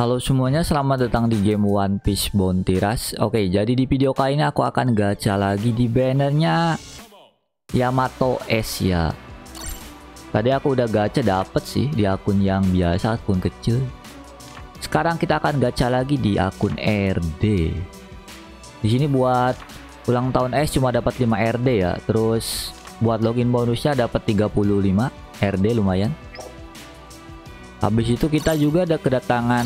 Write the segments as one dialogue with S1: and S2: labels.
S1: Halo semuanya, selamat datang di game One Piece Bounty Rush. Oke, jadi di video kali ini aku akan gacha lagi di bannernya Yamato S ya. Tadi aku udah gacha dapet sih di akun yang biasa, akun kecil. Sekarang kita akan gacha lagi di akun RD. Di sini buat ulang tahun S cuma dapat 5 RD ya. Terus buat login bonusnya dapat 35 RD lumayan. Habis itu kita juga ada kedatangan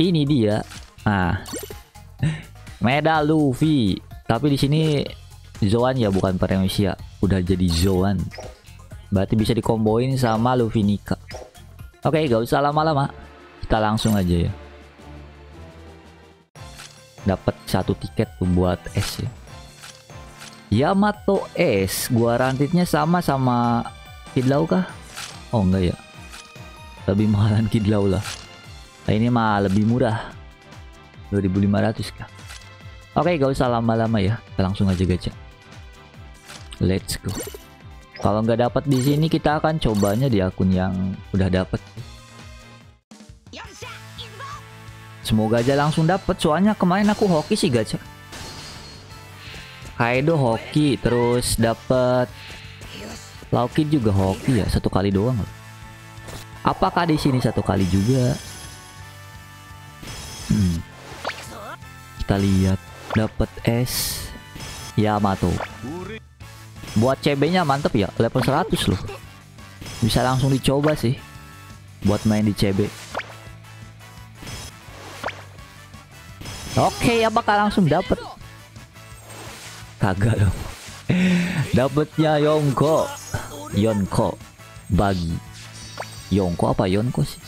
S1: ini dia. Nah. Medal Luffy. Tapi di sini Zoan ya bukan Paramecia. Udah jadi Zoan. Berarti bisa dikomboin sama Luffy Nika. Oke, gak usah lama-lama. Kita langsung aja ya. Dapat satu tiket buat S ya. Yamato S, gua rantitnya sama sama Kidlau kah? Oh enggak ya lebih mahalan kidlau lah nah, ini mah lebih murah. 2500 kah? Oke gak usah lama-lama ya. Kita langsung aja gacha. Let's go. Kalau nggak dapat di sini kita akan cobanya di akun yang udah dapat. Semoga aja langsung dapat soalnya kemarin aku hoki sih gacha. Kaido hoki terus dapat Lauki juga hoki ya satu kali doang loh Apakah di sini satu kali juga? Hmm. Kita lihat dapat S Yamato. Buat CB-nya mantep ya, level 100 loh. Bisa langsung dicoba sih buat main di CB. Oke, ya bakal langsung dapat. Kagak dong. Dapatnya Yonko. Yonko bagi Yonko apa Yonko sih?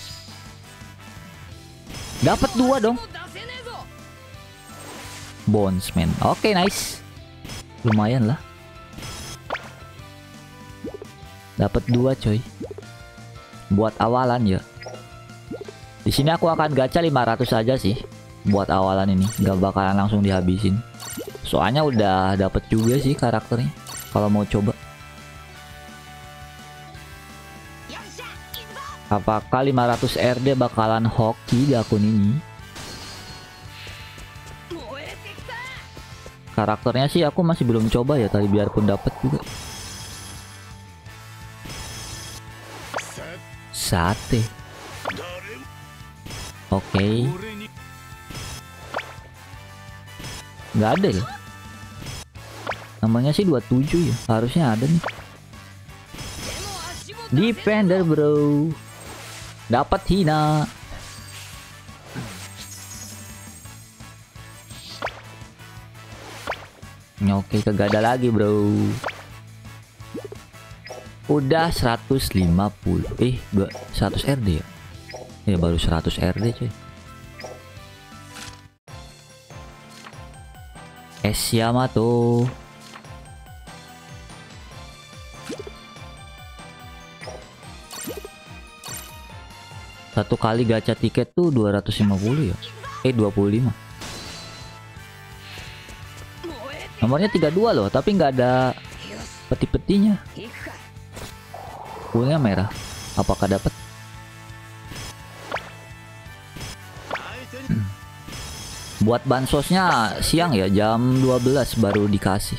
S1: Dapat dua dong. Bonesman. Oke, okay, nice. Lumayan lah. Dapat dua, coy. Buat awalan ya. Di sini aku akan gacha 500 saja sih buat awalan ini. Gak bakalan langsung dihabisin. Soalnya udah dapat juga sih karakternya. Kalau mau coba. Apakah 500 RD bakalan hoki di akun ini? Karakternya sih aku masih belum coba ya tadi biarpun dapat juga. Sate. Oke. Okay. Nggak ada ya? Namanya sih 27 ya. Harusnya ada nih. Defender bro. Dapat Hina. Oke, kagak ada lagi, bro. Udah 150. Eh, 100 RD ya? Ya baru 100 RD, cuy. Es Yamato. Satu kali gacha tiket tuh 250 ya. Eh 25. Nomornya 32 loh, tapi nggak ada peti-petinya. Fullnya merah. Apakah dapat? Hmm. Buat bansosnya siang ya, jam 12 baru dikasih.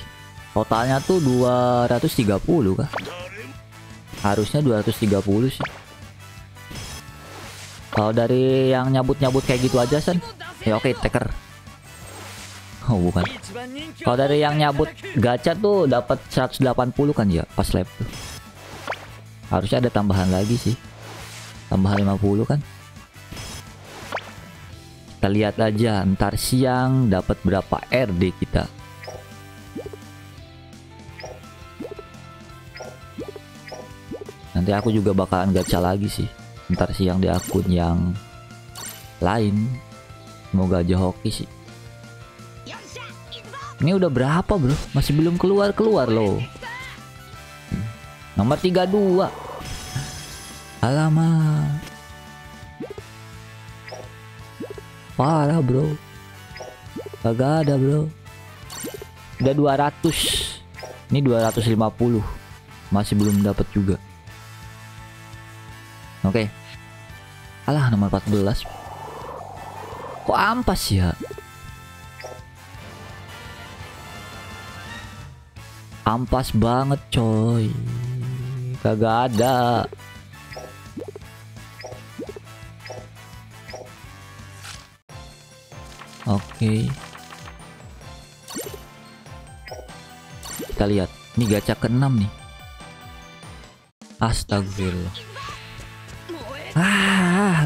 S1: Totalnya tuh 230 kah? Harusnya 230 sih. Kalau dari yang nyabut-nyabut kayak gitu aja san, ya oke okay, taker. Oh bukan. Kalau dari yang nyabut gacha tuh dapat 180 kan ya pas tuh. Harusnya ada tambahan lagi sih. Tambahan 50 kan. Kita lihat aja ntar siang dapat berapa RD kita. Nanti aku juga bakalan gacha lagi sih ntar siang di akun yang lain. Semoga aja hoki sih. Ini udah berapa bro? Masih belum keluar keluar loh. Nomor 32 alamak parah bro. Kagak ada bro. Udah 200 ini 250 masih belum dapat juga oke. Okay. Alah nomor 14 Kok ampas ya? Ampas banget coy. Kagak ada. Oke. Kita lihat. Ini gacha ke-6 nih. Astagfirullah. Ah,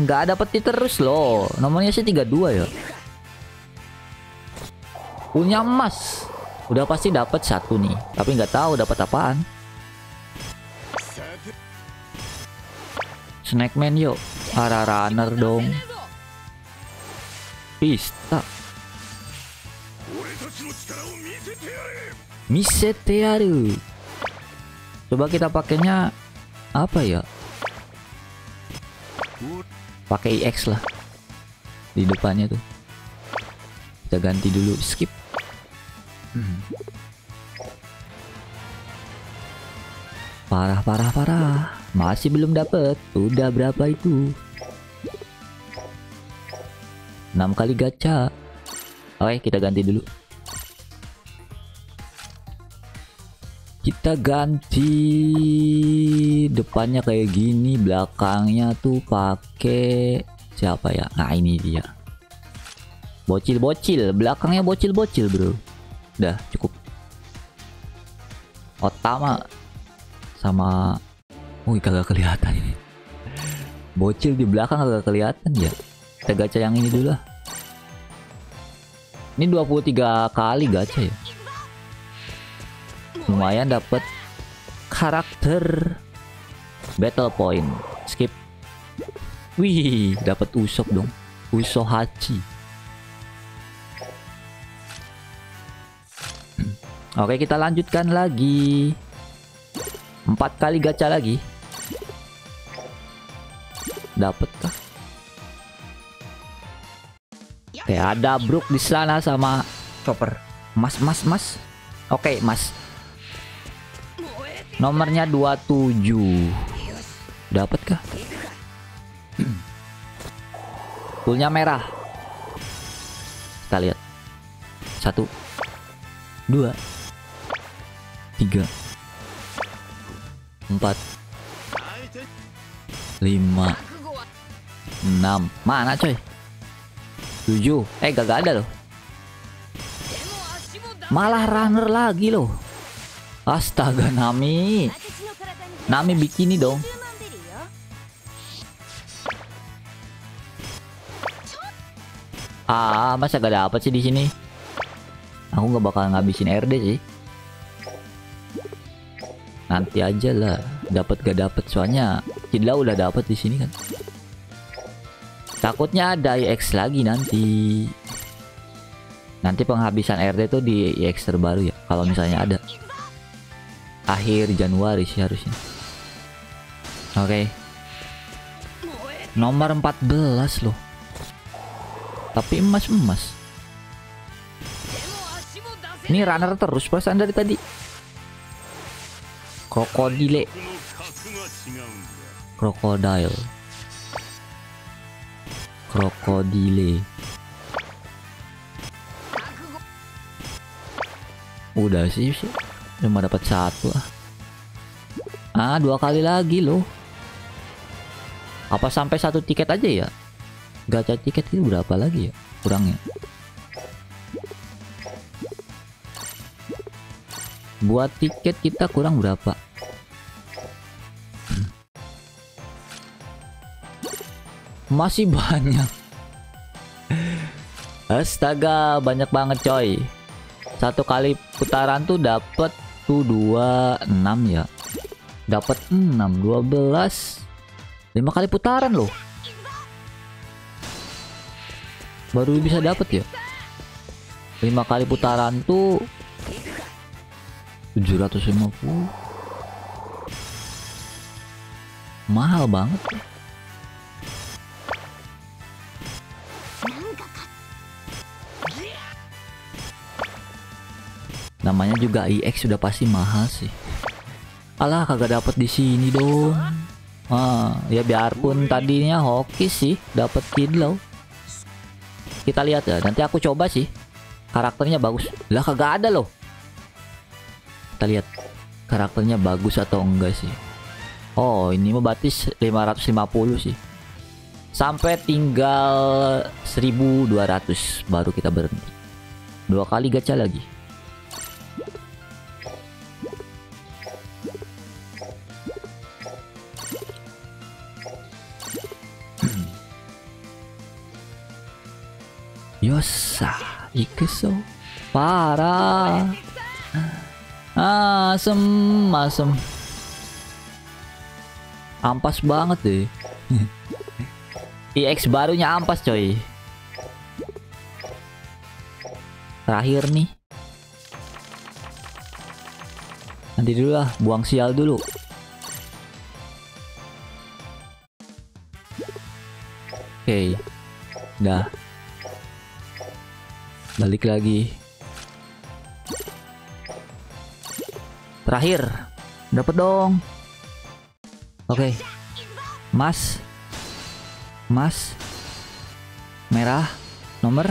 S1: nggak ada peti terus loh. Nomornya sih 32 ya. Punya emas. Udah pasti dapat satu nih, tapi nggak tahu dapat apaan. Snackman yuk. Para runner dong. Pista. Misete yaru. Coba kita pakainya apa ya? Pakai IX lah. Di depannya tuh. Kita ganti dulu skip. Hmm. parah parah parah. Masih belum dapet. Udah berapa itu? 6 kali gacha. Oke kita ganti dulu kita ganti depannya kayak gini belakangnya tuh pakai siapa ya? Nah ini dia. Bocil-bocil belakangnya bocil-bocil bro. Udah cukup. Otama sama Wih kagak kelihatan ini. Bocil di belakang kagak kelihatan ya? Kita gacha yang ini dulu lah. Ini 23 kali gacha ya lumayan dapat karakter battle point. Skip. Wih dapat usop dong. Usohachi. Oke kita lanjutkan lagi. Empat kali gacha lagi. Dapat kah Oke, ada Brook di sana sama Chopper. Mas, mas, mas. Oke, mas. Nomornya 27. Dapat kah? Toolnya merah. Kita lihat. Satu, dua, tiga, empat, lima, enam. Mana coy? Tujuh. Eh gak ada loh. Malah runner lagi loh. Astaga Nami. Nami bikini dong. Ah, masa gak dapet sih di sini? Aku nggak bakal ngabisin RD sih. Nanti aja lah, dapat gak dapet soalnya Kidla udah dapet di sini kan. Takutnya ada EX lagi nanti. Nanti penghabisan RD tuh di EX terbaru ya, kalau misalnya ada akhir Januari sih harusnya. Oke. Okay. Nomor 14 loh. Tapi emas-emas. Ini runner terus perasaan dari tadi. Krokodile. Krokodil. Krokodile. Udah sih sih cuma dapat satu ah. Ah dua kali lagi loh apa sampai satu tiket aja ya? Gacha tiket itu berapa lagi ya kurangnya? Buat tiket kita kurang berapa? Masih banyak. Astaga banyak banget coy. Satu kali putaran tuh dapat satu dua enam ya. Dapat enam dua belas. Lima kali putaran loh. Baru bisa dapat ya. Lima kali putaran tuh 750 mahal banget namanya juga IX sudah pasti mahal sih alah kagak dapat di sini dong Ah, ya biarpun tadinya hoki sih dapat kidlow. Kita lihat ya, nanti aku coba sih. Karakternya bagus. Lah kagak ada loh. Kita lihat karakternya bagus atau enggak sih. Oh, ini mah batis 550 sih. Sampai tinggal 1200 baru kita berhenti. Dua kali gacha lagi. Yosa, ikuso. Parah. Asem, asem. Ampas banget deh. EX barunya ampas coy. Terakhir nih. Nanti dulu lah, buang sial dulu. Oke. Okay. Dah. Balik lagi. Terakhir. Dapat dong. Oke. Okay. Mas. Mas. Merah. Nomor.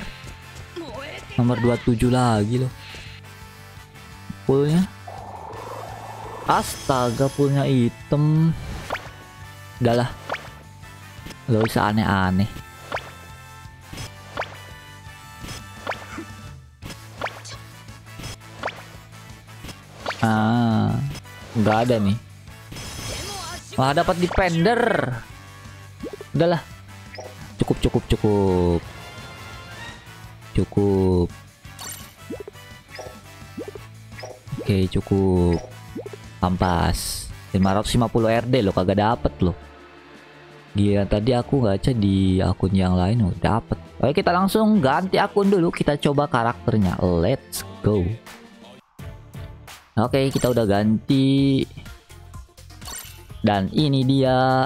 S1: Nomor 27 lagi loh. Pullnya. Astaga pullnya hitam. Udah lah. Gak usah aneh-aneh. Ah, nggak ada nih. Wah, dapat defender. Udahlah. Cukup, cukup, cukup. Cukup. Oke, cukup. Ampas. 550 RD lo kagak dapet loh. Gila tadi aku gacha di akun yang lain oh, dapet. Oke, kita langsung ganti akun dulu. Kita coba karakternya. Let's go. Oke, kita udah ganti. Dan ini dia.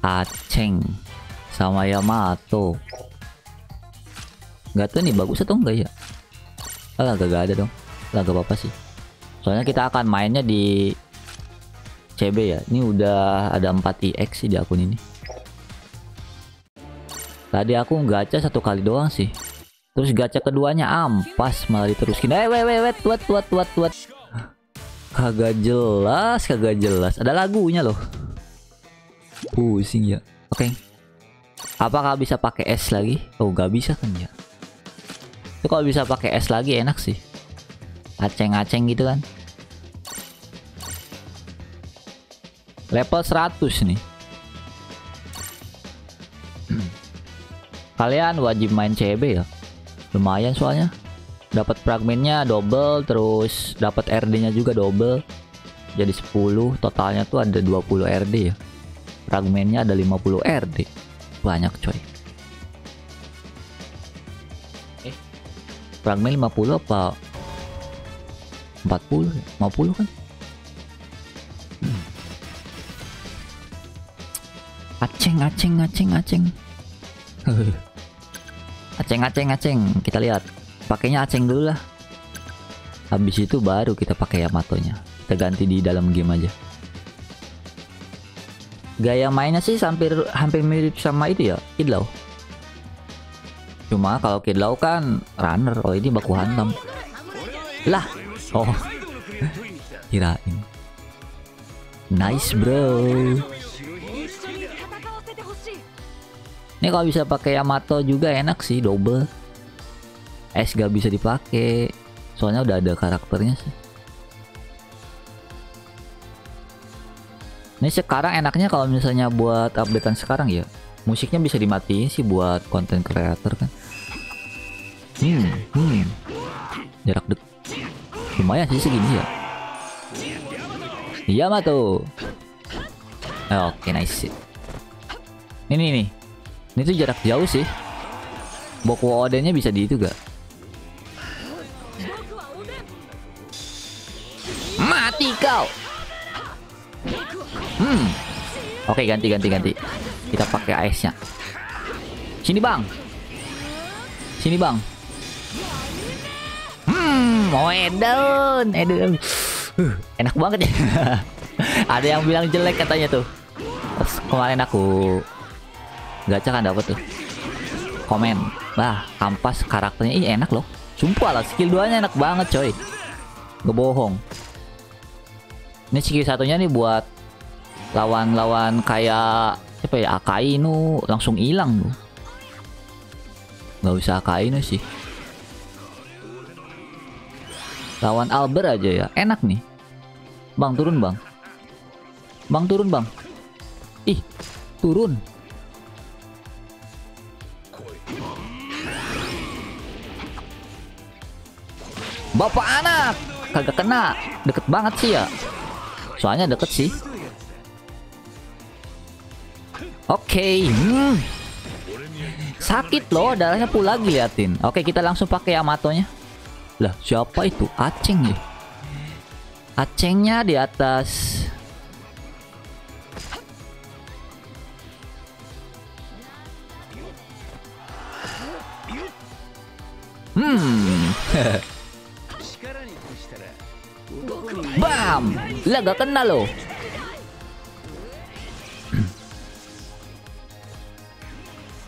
S1: Aceng sama Yamato. Gak tau nih bagus atau enggak ya? Alah gak, ada dong. Lah gak apa-apa sih. Soalnya kita akan mainnya di CB ya. Ini udah ada 4 EX sih di akun ini. Tadi aku gacha satu kali doang sih. Terus gacha keduanya ampas malah diteruskin. Eh, wait, wait, wait, tuat, tuat, tuat, tuat. Kagak jelas, kagak jelas. Ada lagunya loh. Pusing ya. Oke. Okay. Apakah bisa pakai S lagi? Oh, gak bisa kan ya. Itu kalau bisa pakai S lagi enak sih. Aceng-aceng gitu kan. Level 100 nih. Kalian wajib main CB ya lumayan soalnya. Dapat fragmennya double terus dapat RD nya juga double. Jadi 10 totalnya tuh ada 20 RD ya. Fragmennya ada 50 RD banyak coy. Eh fragmen 50 apa 40 50 kan? Hmm. aceng aceng aceng aceng aceng aceng aceng. Kita lihat. Pakainya aceng dulu lah. Habis itu baru kita pakai Yamato nya kita ganti di dalam game aja. Gaya mainnya sih hampir hampir mirip sama itu ya Kidlau. Cuma kalau Kidlau kan runner. Oh ini baku hantam. Lah oh. Kirain. Nice bro Ini kalau bisa pakai Yamato juga enak sih double. S gak bisa dipakai. Soalnya udah ada karakternya sih. Ini sekarang enaknya kalau misalnya buat updatean sekarang ya, musiknya bisa dimatiin sih buat konten creator kan. Hmm, hmm. Jarak dek. Lumayan sih segini ya. Mah tuh. Oke, okay, nice. Ini nih. Ini tuh jarak jauh sih. Boku Odennya bisa di itu gak? Mati kau. Hmm. Oke, ganti ganti ganti. Kita pakai ice-nya. Sini, Bang. Sini, Bang. Hmm, mau Eden, Eden. Uh, enak banget ya. Ada yang bilang jelek katanya tuh. Terus kemarin aku gacha kan dapet tuh. Komen. Wah, kampas karakternya ih enak loh. Sumpah lah skill 2-nya enak banget coy. Gak bohong. Ini skill satunya nih buat lawan-lawan kayak apa ya Akainu langsung hilang tuh. Gak usah Akainu sih. Lawan Albert aja ya. Enak nih. Bang, turun bang. Bang, turun bang. Ih, turun. Bapak anak. Kagak kena. Deket banget sih ya. Soalnya deket sih. Oke. Hmm. Sakit loh, darahnya pula lagi liatin. Oke, kita langsung pakai Yamato-nya. Lah, siapa itu? Aceng ya? Acengnya di atas. Hmm. Bam! Lah gak kena loh.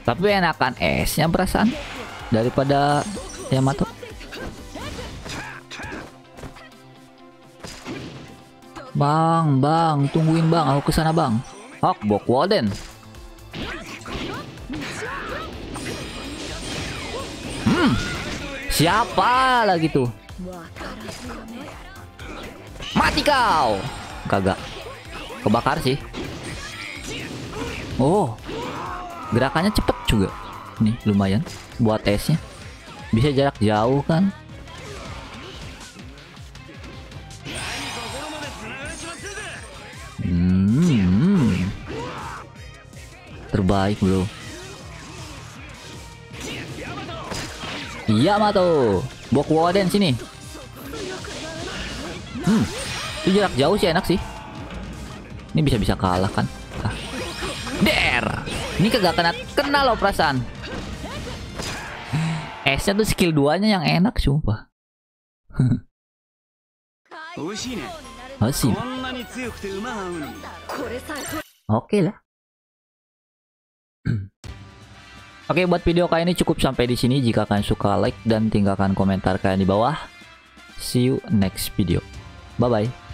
S1: Tapi enakan S-nya perasaan daripada Yamato. Bang, bang, tungguin bang, aku ke sana bang. Hok, Bok Walden. Hmm, siapa lagi tuh? Mati kau! Kagak. Kebakar sih. Oh, gerakannya cepet juga. Nih, lumayan buat tesnya. Bisa jarak jauh kan? Hmm. Terbaik bro. Iya Mato. Bok Warden sini. Hmm. Itu jarak jauh sih enak sih. Ini bisa-bisa kalah kan. Ah. Der. Ini kagak kena kena loh perasaan. S-nya tuh skill 2-nya yang enak sumpah. Asin. Oke lah. Oke, buat video kali ini cukup sampai di sini. Jika kalian suka, like dan tinggalkan komentar kalian di bawah. See you next video. Bye bye.